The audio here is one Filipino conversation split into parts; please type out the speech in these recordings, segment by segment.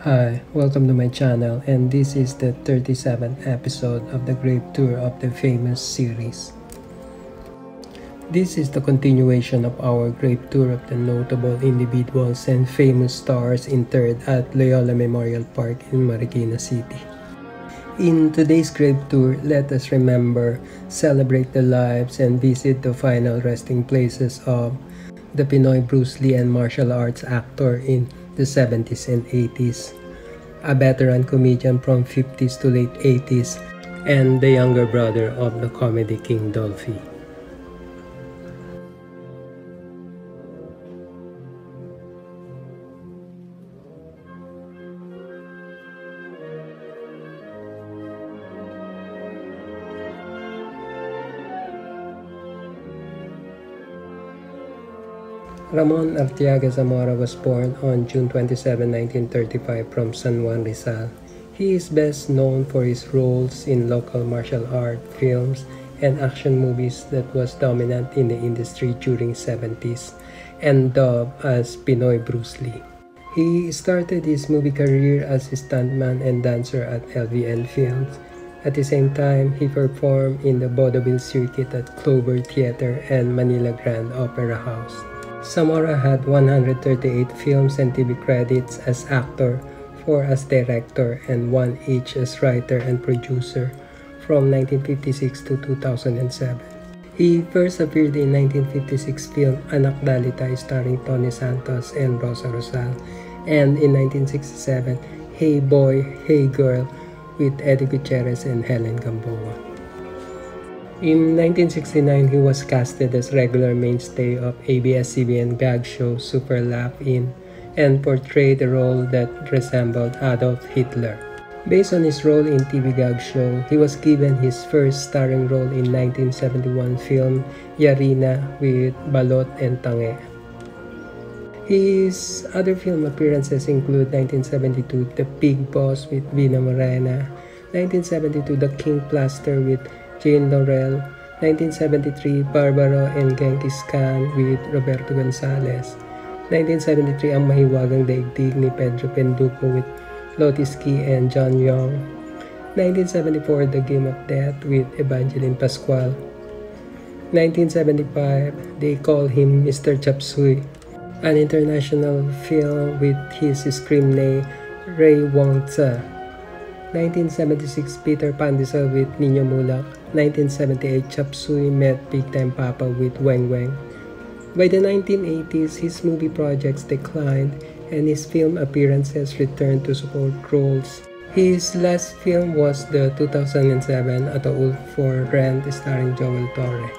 Hi, welcome to my channel and this is the 37th episode of the Grave Tour of the Famous series. This is the continuation of our grave tour of the notable individuals and famous stars interred at Loyola Memorial Park in Marikina City. In today's grave tour, let us remember, celebrate the lives, and visit the final resting places of the Pinoy Bruce Lee and martial arts actor in the 70s and 80s, a veteran comedian from 50s to late 80s, and the younger brother of the comedy king Dolphy. Ramon Arteaga Zamora was born on June 27, 1935 from San Juan Rizal. He is best known for his roles in local martial art films and action movies that was dominant in the industry during 70s and dubbed as Pinoy Bruce Lee. He started his movie career as a stuntman and dancer at LVL Films. At the same time, he performed in the vaudeville circuit at Clover Theater and Manila Grand Opera House. Zamora had 138 films and TV credits as actor, 4 as director, and 1 each as writer and producer from 1956 to 2007. He first appeared in 1956 film Anak Dalita starring Tony Santos and Rosa Rosal, and in 1967 Hey Boy, Hey Girl with Eddie Gutierrez and Helen Gamboa. In 1969, he was casted as regular mainstay of ABS-CBN gag show Super Laugh In and portrayed a role that resembled Adolf Hitler. Based on his role in TV gag show, he was given his first starring role in 1971 film Yarina with Balot and Tange. His other film appearances include 1972 The Pig Boss with Vina Morena, 1972 The King Plaster with Jane Laurel, 1973 Barbaro and Genghis Khan with Roberto Gonzalez, 1973 Ang Mahiwagang Daigdig ni Pedro Penduko with Lotis Key and John Young, 1974 The Game of Death with Evangeline Pascual, 1975 They Call Him Mr. Chapsui, an international film with his name Ray Wong Tsa, 1976 Peter Pandesal with Nino Mulak, 1978 Chop Suey met Big Time Papa with Weng Weng. By the 1980s, his movie projects declined and his film appearances returned to support roles. His last film was the 2007 Ataul for Rent starring Joel Torre.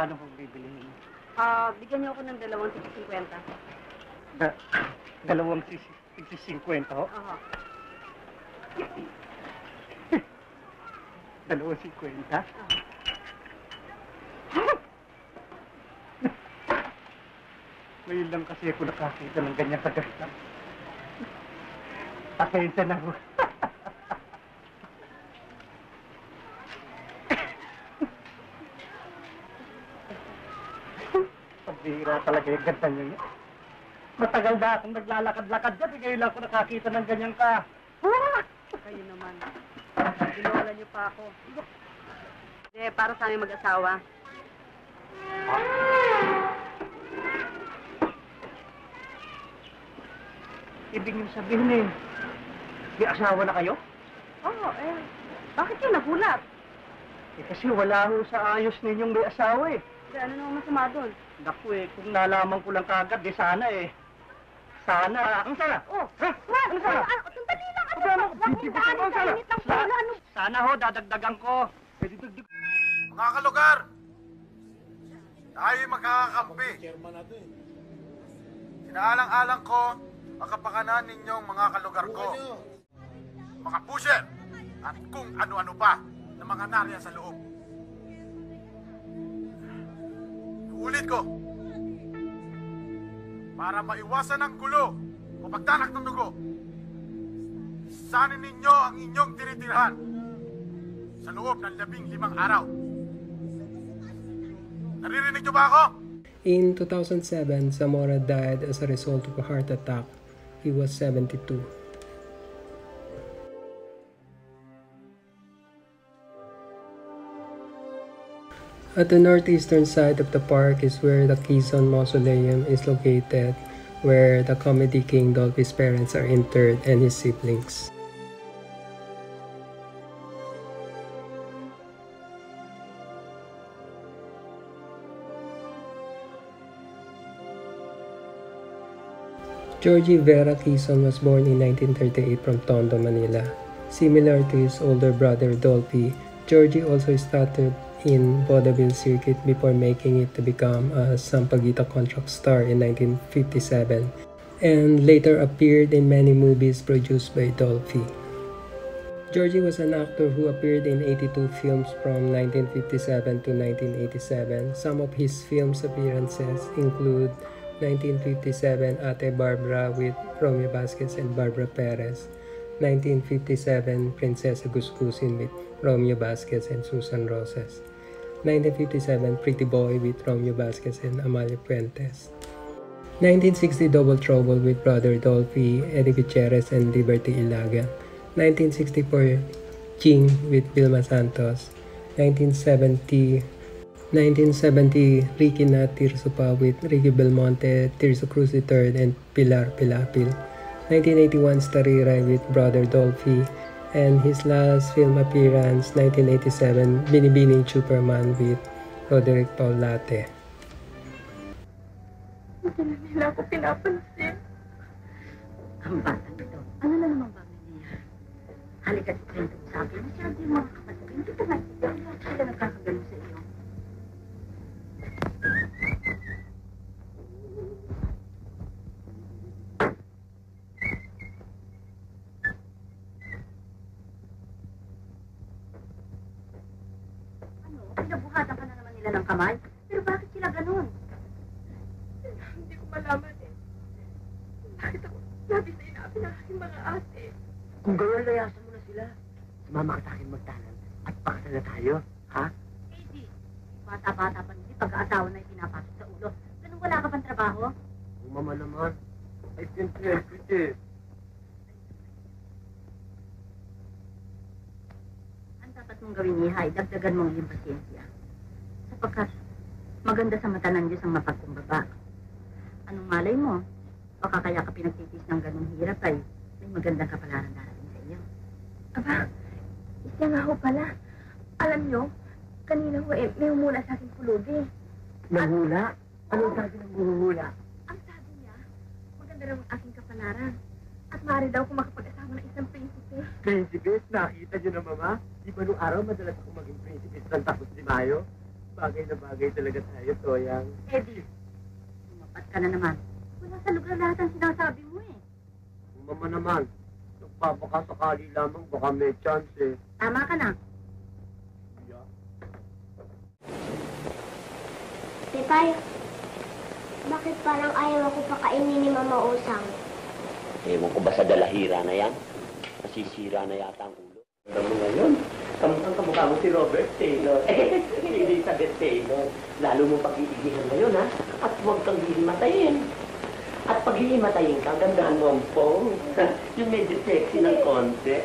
Magkano mo bibilihin? Ah, bigyan niyo ako ng dalawang tig 50. Da, dalawang sisi, tigsi 50 ho? Aha. Dalawang 50? Ngayon lang kasi ako nakakita ng ganyang kaganda. Pasensya na ho. Talaga yung ganda yun. Matagal na akong naglalakad-lakad dyan. eh, Ngayon lang ako nakakita ng ganyan ka. Kayo naman. Ginola niyo pa ako. Hindi, para sa aming mag-asawa. Ibig niyo sabihin eh, may asawa na kayo? Oo, eh. Bakit yun nagulat? Eh kasi wala ho sa ayos ninyong may asawa eh. Ano naman masama doon? Naku eh, kung nalaman ko lang kagad, di sana eh. Sana. Ang sana? Oh, Ha? Ano sana? Ah, sandali lang. Ano Ano? ba? Huwag Bibigyan daan ko ang sana. sa init ng Sa- pula. Ano? Sana ho, dadagdagan ko. Eh, didagdag. Mga kalugar, tayo magkakakampi. Sinaalang-alang ko ang kapakanan ninyong mga kalugar ko. Mga pusher at kung ano-ano pa na mga narya sa loob. Ulit ko, para maiwasan ang gulo o pagtanak ng dugo, isanin ninyo ang inyong tinitirhan sa loob ng labing limang araw. Naririnig niyo ba ako? In 2007, Zamora died as a result of a heart attack. He was 72. At the northeastern side of the park is where the Quezon Mausoleum is located, where the comedy king Dolphy's parents are interred and his siblings. Georgie Vera Quezon was born in 1938 from Tondo, Manila. Similar to his older brother Dolphy, Georgie also started in vaudeville circuit before making it to become a Sampaguita contract star in 1957 and later appeared in many movies produced by Dolphy. Georgie was an actor who appeared in 82 films from 1957 to 1987. Some of his films appearances include 1957 Ate Barbara with Romeo Vasquez and Barbara Perez, 1957 Princesa Gusgusin with Romeo Vasquez and Susan Roses, 1957 Pretty Boy with Romeo Vasquez and Amalia Fuentes, 1960 Double Trouble with Brother Dolphy, Eddie Gutierrez and Liberty Ilaga, 1964 King with Vilma Santos, 1970 1970 Ricky na Tirso pa with Ricky Belmonte, Tirso Cruz III and Pilar Pilapil. 1981 Starry Ray with Brother Dolphy and his last film appearance 1987 Binibining Superman with Roderick Paulate. Hindi na nila ako pinapansin. Ang bata nito. Ano na naman ba niya? Halika at kwento sa akin. Yung mga kapatid ko. Hindi ko naintindihan. Bakit sila nagkakagano sa iyo? Ano? Pinabuhatan ka na naman nila ng kamay? Pero bakit sila ganun? Hindi ko malaman eh. Bakit ako sabi sa inabi ng aking mga ate? Kung gano'n, layasan mo na sila. Sumama ka sa akin magtanan at pakasal na tayo, ha? Eh di, bata-bata pa hindi pag-aasawa na yung pinapasok sa ulo. Ganun wala ka pang trabaho? Kung mama naman, ay siyempre, pwede. Ang dapat mong gawin, Ihay, dagdagan mo ang iyong pasyensya. Sapagkat maganda sa mata ng Diyos ang mapagkumbaba. Anong malay mo? Baka kaya ka pinagtitis ng ganung hirap ay may magandang kapalaran darating sa iyo. Aba, siya nga ho pala. Alam nyo, kanina ho eh, may umula sa aking pulubi. Nahula? Anong sabi ng huhula? Ang sabi niya, maganda raw ang aking kapalaran. At maaari daw kung makapag-asawa ng isang prinsipe. Prinsipes, nakita niyo na mama? Di ba nung araw madalas ako maging prinsipes ng tapos di Mayo? Bagay na bagay talaga tayo, Toyang. Eddie, tumapat ka na naman. Wala sa lugar lahat ang sinasabi mo eh. Mama naman, nagpapakasakali lamang baka may chance eh. Tama ka na. Yeah. Tepay, bakit parang ayaw ako pakainin ni Mama Osang? Ewan ko ba sa dalahira na yan? Nasisira na yata ang ulo. Alam mo ngayon, kamukhang kamukha mo si Robert Taylor. si Elizabeth Taylor. Lalo mo pag-iigihan ngayon, ha? At huwag kang hihimatayin. At pag hihimatayin ka, gandahan mo ang phone. yung medyo sexy ng konti.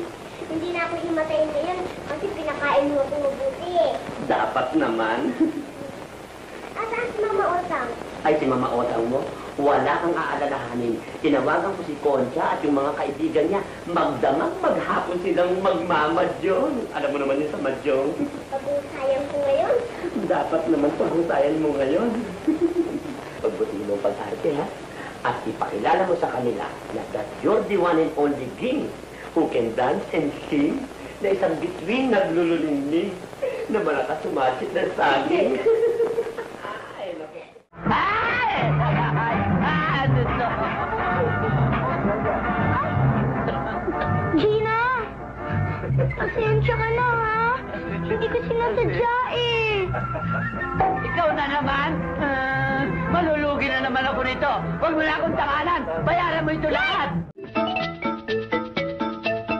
Hindi na ako himatayin ngayon kasi pinakain mo ako mabuti eh. Dapat naman. Asan si Mama Osang? Ay, si Mama Otang mo, wala kang aalalahanin. Tinawagan ko si Concha at yung mga kaibigan niya. Magdamag maghapon silang magmamadyon. Alam mo naman yun sa madyong. Pag-usayang ko ngayon. Dapat naman paghusayan mo ngayon. Pagbutihin mo ang pag-arte, ha? At ipakilala mo sa kanila na that you're the one and only king who can dance and sing na isang bituin naglululingning na malakas sumasit ng saging. Pasensya ka na ha. Hindi ko sinasadya eh. Ikaw na naman? Ah, malulugi na naman ako nito. Huwag mo na akong tanganan. Bayaran mo ito lahat.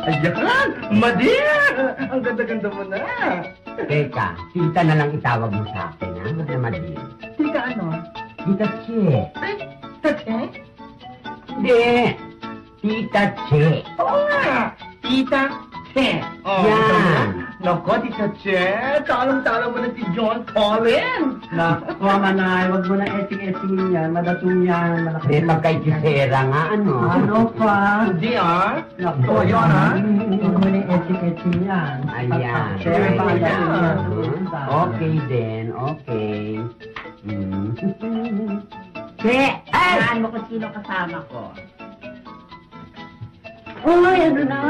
Ayan! Madir! Ang ganda-ganda mo na! Teka, tita na lang itawag mo sa akin, ha? Huwag na madin. Tita ano? Tita Che. Tate? Hindi. Tita Che. Oo nga! Tita Che. Oh, na. Nako, Tita Che, talong-talo mo na si John Collins. Naku, manay, huwag mo na eting-eting yan. Madatong yan. Malaki. Eh, magkay-kisera nga, ano? Ano pa? Hindi ah. Naku, Oh, yun, ha? Huwag mo na eting-eting yan. Ayan. Share pa Ayan. yan. Okay din, okay. Hmm. Che! Ay! mo kung sino kasama ko. Uy, ano na?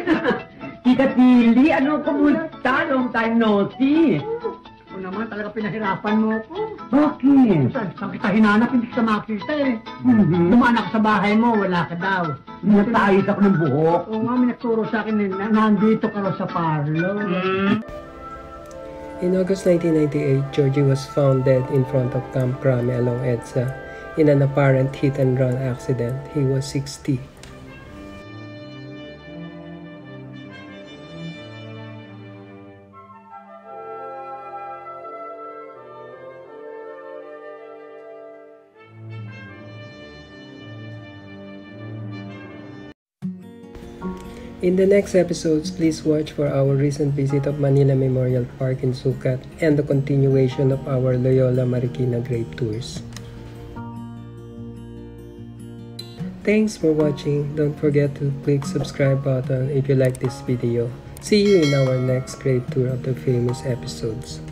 Tita Tilly, ano, kumusta? Long time no see. Ako naman talaga pinahirapan mo ako. Bakit? Saan, saan kita hinanap, hindi kita makita eh. Hmm. Dumaan ako sa bahay mo, wala ka daw. Natayos ako ng buhok. Oo nga, may nagturo sa akin na nandito ka raw sa parlor. In August 1998, Georgie was found dead in front of Camp Crame along EDSA in an apparent hit-and-run accident. He was 60. In the next episodes, please watch for our recent visit of Manila Memorial Park in Sucat and the continuation of our Loyola Marikina Grape Tours. Thanks for watching. Don't forget to click subscribe button if you like this video. See you in our next grape tour of the famous episodes.